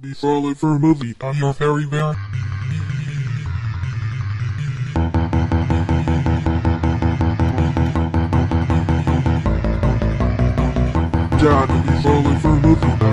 Be solid for a movie. I'm your fairy bear. Dad, be solid for a movie.